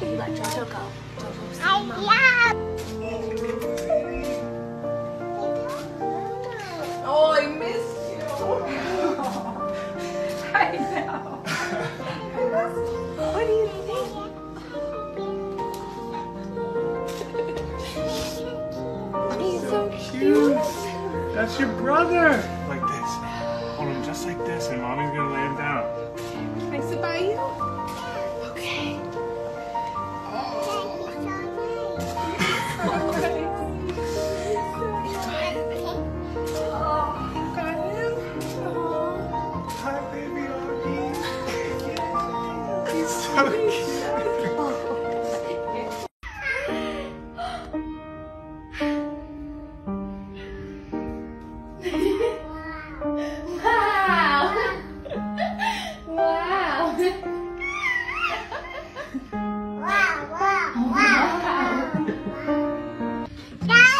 but Jojo go. I love. Oh, I missed you. I know. what do you think? He's so cute. That's your brother. Like this. Hold him just like this, and mommy's gonna lay him down. Can I sit by you? Cute. Wow! Wow! My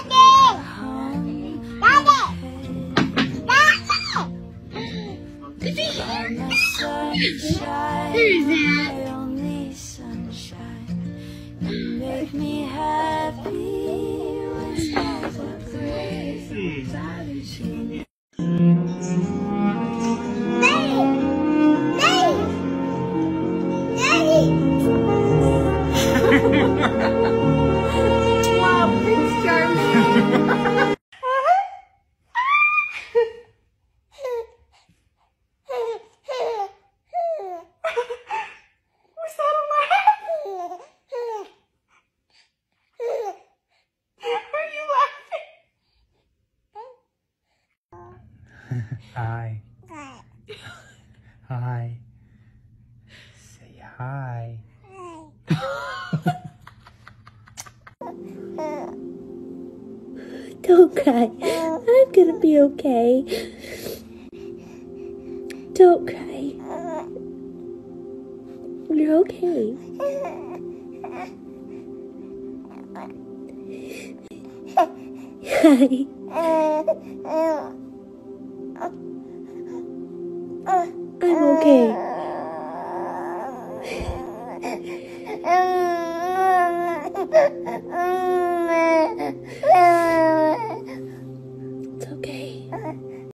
only happy when skies Hi. Hi. Say hi. Don't cry. I'm gonna be okay. Don't cry. You're okay. Hi. okay.